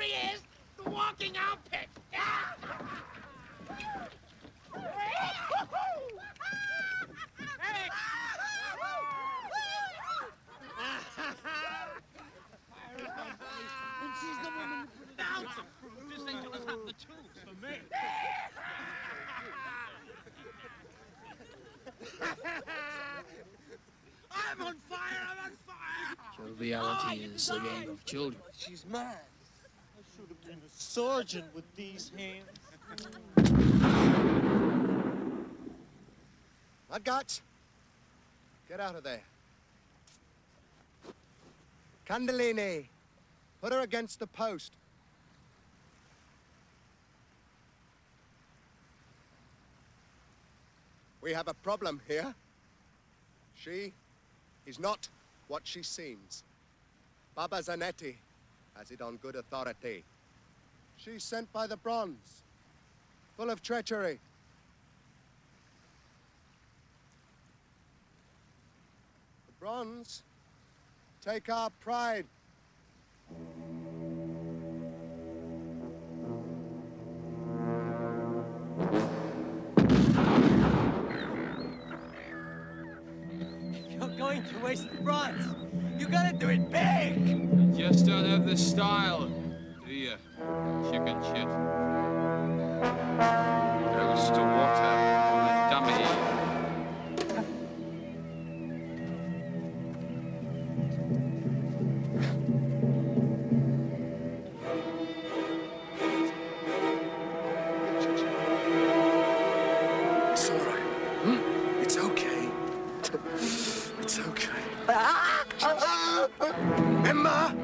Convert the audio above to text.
There he is! The walking outfit! And she's the woman who put it down. This angel has have the tools for me. I'm on fire! I'm on fire! Joviality oh, is the game of children. She's mine. Should have been a surgeon with these hands. Mudguts, get out of there. Kundalini, put her against the post. We have a problem here. She is not what she seems. Bubba Zanetti has it on good authority. She's sent by the bronze, full of treachery. The bronze take our pride. You're going to waste the bronze. You gotta do it big. You just don't have the style, do you? Chicken shit. Emma!